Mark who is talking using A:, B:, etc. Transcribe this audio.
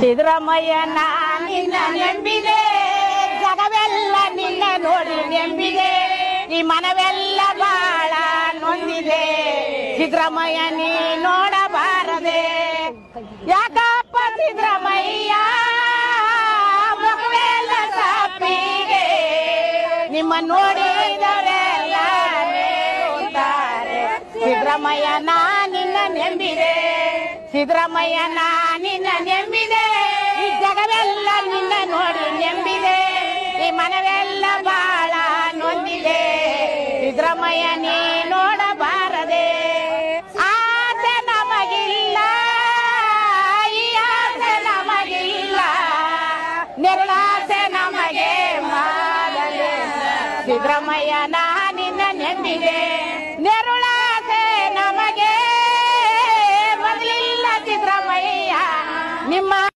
A: ಸಿದ್ದರಾಮಯ್ಯ ನಿನ್ನ ನೆಂಬಿದೆ. ಜಗವೆಲ್ಲ ನಿನ್ನ ನೋಡಿ ನೆಂಬಿದೆ. ಈ ಮನವೆಲ್ಲ ಬಾಳ ನೊಂದಿದೆ. ಸಿದ್ದರಾಮಯ್ಯ, ನೀ ನೋಡಬಾರದೆ. ಯಾಕಪ್ಪ ಸಿದ್ದರಾಮಯ್ಯ? ಮಗುವೆಲ್ಲ ಸಾಪಿಗೆ. ನಿಮ್ಮ ನೋಡಿ. ಸಿದ್ದರಾಮಯ್ಯ, ನಾ ನಿನ್ನ ನೆಂಬಿದೆ. ಸಿದ್ದರಾಮಯ್ಯ, ನಾ ನಿನ್ನ ನೆಂಬಿದೆ. ಸಿದ್ದರಾಮಯ್ಯ ನೀ ನೋಡಬಾರದೆ. ಆಸೆ ನಮಗಿಲ್ಲ, ಈ ಆಸೆ ನಮಗಿಲ್ಲ. ನಿರ್ಲಾಸೆ ನಮಗೆ ಮಾಡಲೆ ಸಿದ್ದರಾಮಯ್ಯ ನಾ ನಿನ್ನ ನೆಂದಿದೆ ನೆರುಳಾಸೆ ನಮಗೆ ಮೊದಲಿಲ್ಲ ಸಿದ್ದರಾಮಯ್ಯ. ನಿಮ್ಮ